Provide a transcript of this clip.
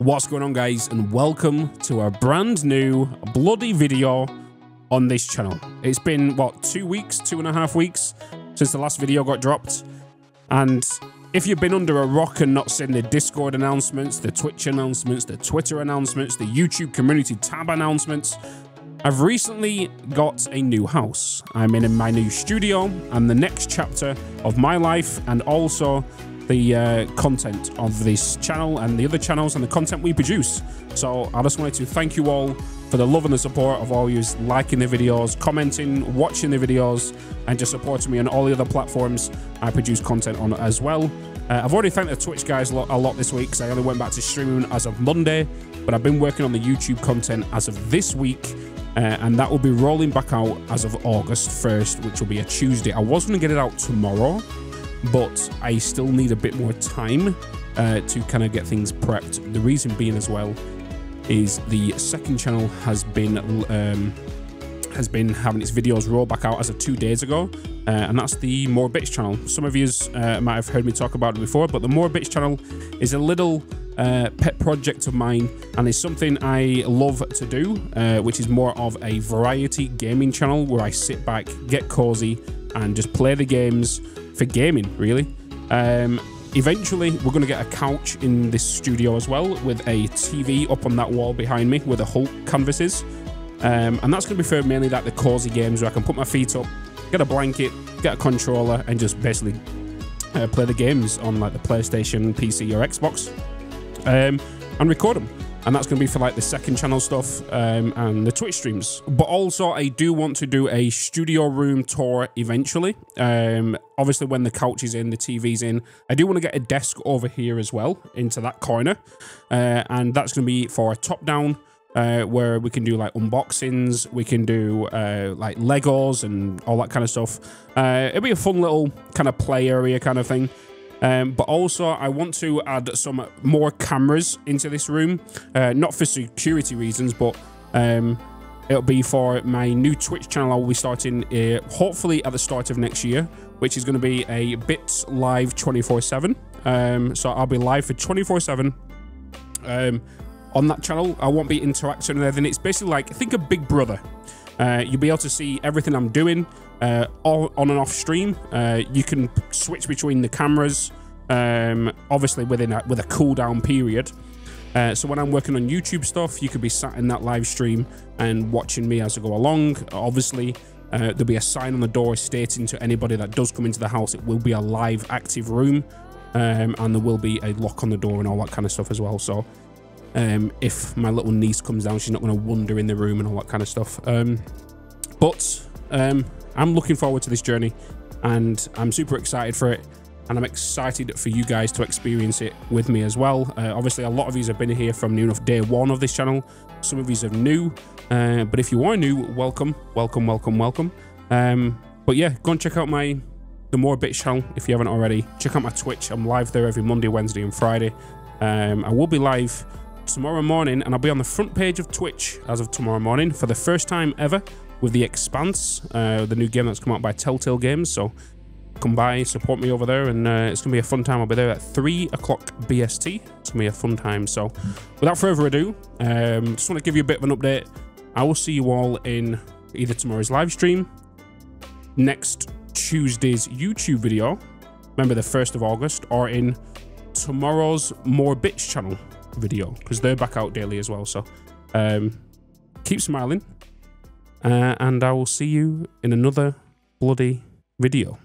What's going on guys and welcome to a brand new bloody video on this channel. It's been what two weeks, two and a half weeks since the last video got dropped and if you've been under a rock and not seen the Discord announcements, the Twitch announcements, the Twitter announcements, the YouTube community tab announcements, I've recently got a new house. I'm in my new studio and the next chapter of my life and also the uh, content of this channel and the other channels and the content we produce. So I just wanted to thank you all for the love and the support of all you liking the videos, commenting, watching the videos, and just supporting me on all the other platforms I produce content on as well. Uh, I've already thanked the Twitch guys a lot, a lot this week because I only went back to streaming as of Monday, but I've been working on the YouTube content as of this week. Uh, and that will be rolling back out as of August 1st, which will be a Tuesday. I was going to get it out tomorrow, but I still need a bit more time uh, to kind of get things prepped. The reason being as well is the second channel has been um, has been having its videos roll back out as of two days ago, uh, and that's the More Bitz channel. Some of you uh, might have heard me talk about it before, but the More Bitz channel is a little uh, pet project of mine and it's something I love to do, uh, which is more of a variety gaming channel where I sit back, get cozy, and just play the games for gaming, really. Um, eventually, we're going to get a couch in this studio as well with a TV up on that wall behind me where the Hulk canvases. Um, and that's going to be for mainly like the cozy games where I can put my feet up, get a blanket, get a controller, and just basically uh, play the games on like the PlayStation, PC, or Xbox um, and record them and that's going to be for like the second channel stuff um, and the Twitch streams. But also, I do want to do a studio room tour eventually. Um, obviously, when the couch is in, the TV's in, I do want to get a desk over here as well into that corner, uh, and that's going to be for a top down. Uh, where we can do like unboxings, we can do uh, like Legos and all that kind of stuff. Uh, it'll be a fun little kind of play area kind of thing. Um, but also, I want to add some more cameras into this room, uh, not for security reasons, but um, it'll be for my new Twitch channel. I will be starting uh, hopefully at the start of next year, which is going to be a Bitz Live 24 7. Um, so I'll be live for 24 7 um, on that channel. I won't be interacting with anything. It's basically like, think of Big Brother. Uh, you'll be able to see everything I'm doing uh, on and off stream. Uh, you can switch between the cameras, um, obviously within a, with a cooldown period. Uh, so when I'm working on YouTube stuff, you could be sat in that live stream and watching me as I go along. Obviously, uh, there'll be a sign on the door stating to anybody that does come into the house, it will be a live active room. Um, and there will be a lock on the door and all that kind of stuff as well. So um, if my little niece comes down, she's not going to wander in the room and all that kind of stuff. Um, but um, I'm looking forward to this journey and I'm super excited for it. And I'm excited for you guys to experience it with me as well. Uh, obviously, a lot of you have been here from new enough day one of this channel. Some of you are new. Uh, but if you are new, welcome, welcome, welcome, welcome. Um, but yeah, go and check out my the More Bitz channel if you haven't already. Check out my Twitch. I'm live there every Monday, Wednesday, and Friday. Um, I will be live tomorrow morning, and I'll be on the front page of Twitch as of tomorrow morning for the first time ever with The Expanse, uh, the new game that's come out by Telltale Games. So come by, support me over there, and uh, it's going to be a fun time. I'll be there at 3 o'clock BST. It's going to be a fun time. So without further ado, um, just want to give you a bit of an update. I will see you all in either tomorrow's live stream, next Tuesday's YouTube video, remember the 1st of August, or in tomorrow's More Bitz channel video, because they're back out daily as well. So um, keep smiling uh, and I will see you in another bloody video.